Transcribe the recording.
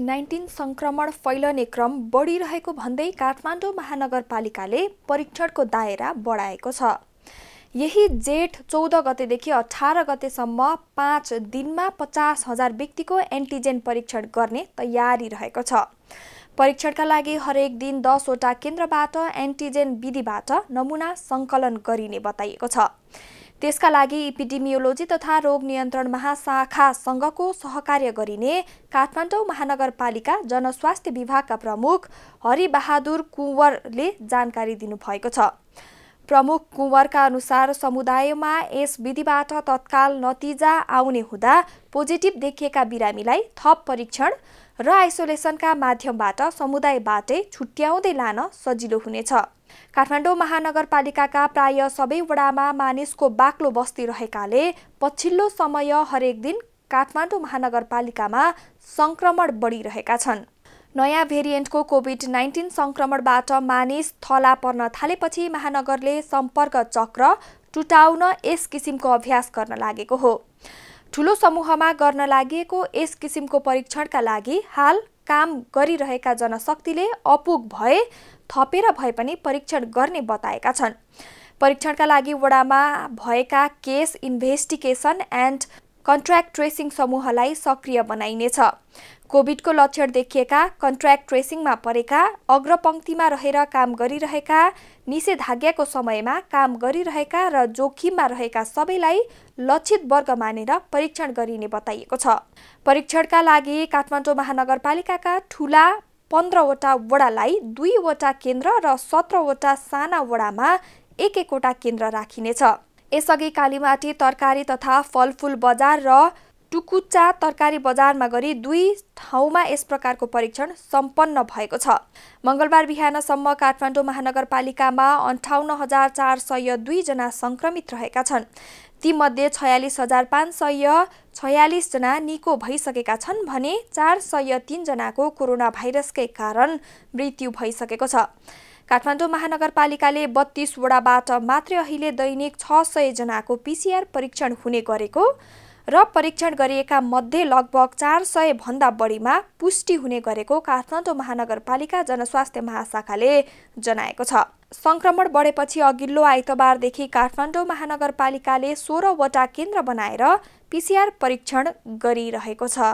Nineteen सङ्क्रमण फैलने क्रम बढिरहेको भन्दै काठमाडौँ महानगरपालिकाले परीक्षणको दायरा बढाएको छ। यही जेठ चौध गतेदेखि अठार गतेसम्म पाँच दिनमा पचास हजार व्यक्तिको एन्टिजेन परीक्षण गर्ने तयारी रहेको छ। परीक्षणका लागि हरेक दिन दसवटा केन्द्रबाट एन्टिजेन विधिबाट नमुना सङ्कलन गरिने बताइएको छ। त्यसका लागि इपिडिमियोलोजी तथा रोग नियन्त्रण महाशाखासँगको सहकार्य गरिने काठमाडौँ महानगरपालिका जनस्वास्थ्य विभागका प्रमुख हरिबहादुर कुँवरले जानकारी दिनुभएको छ। प्रमुख कुँवरका अनुसार समुदायमा यस विधिबाट तत्काल नतिजा आउने हुँदा पोजिटिभ देखिएका बिरामीलाई थप परीक्षण र आइसोलेसनका माध्यमबाट समुदायबाटै छुट्याउँदै लान सजिलो हुनेछ। काठमाडौँ महानगरपालिकाका प्राय सबै वडामा मानिसको बाक्लो बस्ती रहेकाले पछिल्लो समय हरेक दिन काठमाडौँ महानगरपालिकामा सङ्क्रमण बढिरहेका छन्। नयाँ भेरिएन्टको कोभिड नाइन्टिन सङ्क्रमणबाट मानिस थला पर्न थालेपछि महानगरले सम्पर्क चक्र टुटाउन यस किसिमको अभ्यास गर्न लागेको हो। ठुलो समूहमा गर्न लागि यस किसिमको परीक्षणका लागि हाल काम गरिरहेका जनशक्तिले अपुग भए थपेर भए पनि परीक्षण गर्ने बताएका छन्। परीक्षणका लागि वडामा भएका case investigation and contract tracing समूहलाई सक्रिय बनाइनेछ। कोभिडको लक्षण देखिएका कन्ट्र्याक्ट ट्रेसिङमा परेका अग्रपङ्क्तिमा रहेर काम गरिरहेका निषेधाज्ञाको समयमा काम गरिरहेका र जोखिममा रहेका सबैलाई लक्षित वर्ग मानेर परीक्षण गरिने बताइएको छ। परीक्षणका लागि काठमाडौँ महानगरपालिकाका ठुला पन्ध्रवटा वडालाई दुईवटा केन्द्र र सत्रवटा साना वडामा एक एकवटा केन्द्र राखिनेछ। यसअघि कालीमाटी तरकारी तथा फलफुल बजार र टुकुच्चा तरकारी बजारमा गरी दुई ठाउँमा यस प्रकारको परीक्षण सम्पन्न भएको छ। मङ्गलबार बिहानसम्म काठमाडौँ महानगरपालिकामा अन्ठाउन्न हजार चार सय दुईजना सङ्क्रमित रहेका छन्। तीमध्ये छयालिस हजार पाँच सय छयालिसजना निको भइसकेका छन् भने चार सय तिनजनाको कोरोना भाइरसकै कारण मृत्यु भइसकेको छ। काठमाडौँ महानगरपालिकाले बत्तीसवटाबाट मात्रै अहिले दैनिक छ सयजनाको पिसिआर परीक्षण हुने गरेको र परीक्षण गरिएका मध्ये लगभग चार सय भन्दा बढीमा पुष्टि हुने गरेको काठमाडौँ महानगरपालिका जनस्वास्थ्य महाशाखाले जनाएको छ। सङ्क्रमण बढेपछि अघिल्लो आइतबारदेखि काठमाडौँ महानगरपालिकाले सोह्रवटा केन्द्र बनाएर पिसिआर परीक्षण गरिरहेको छ।